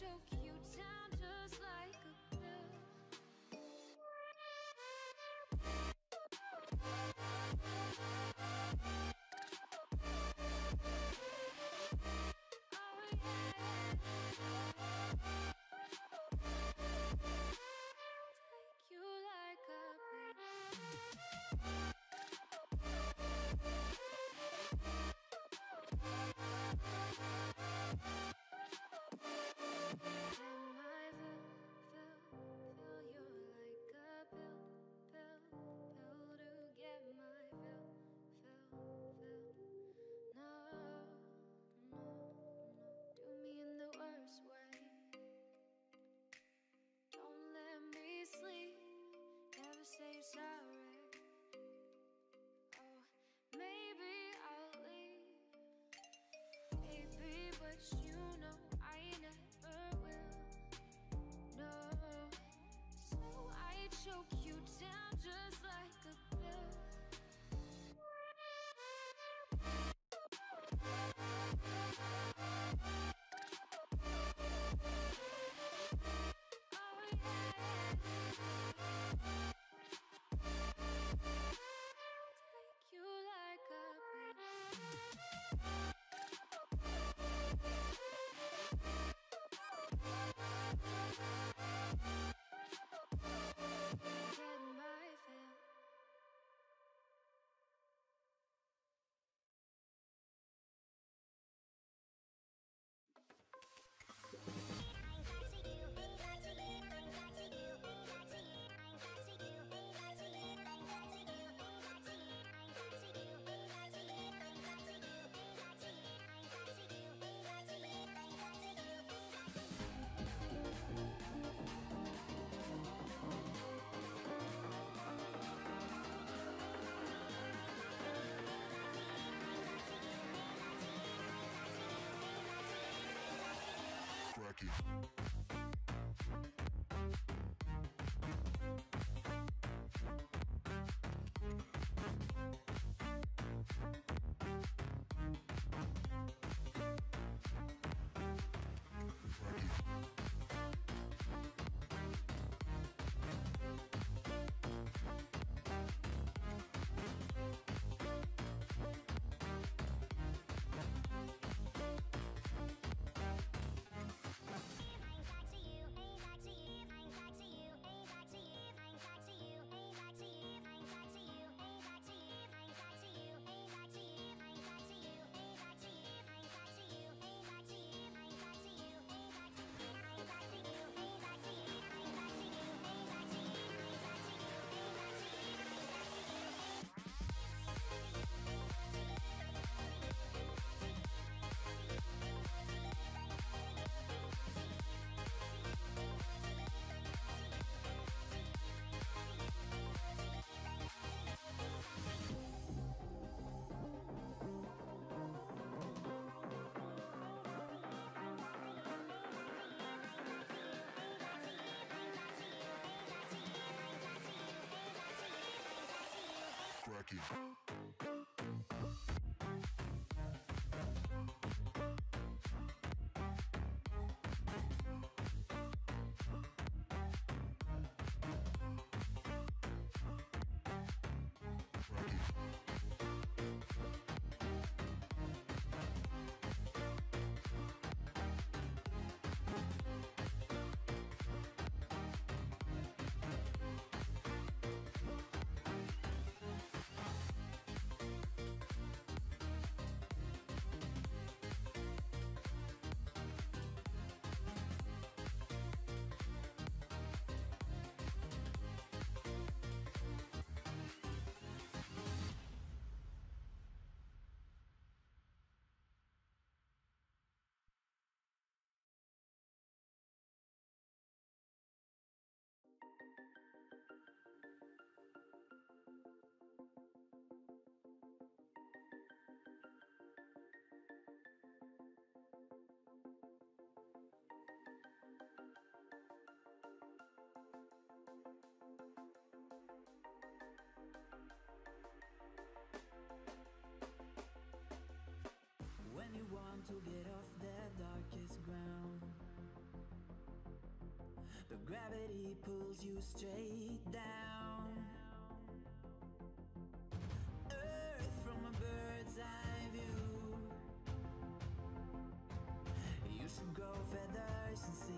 choke you down just like a pill. Oh, yeah. Take you like a pill. so you. Rocky. Rocky. want to get off their darkest ground. But gravity pulls you straight down. Earth from a bird's eye view. You should grow feathers and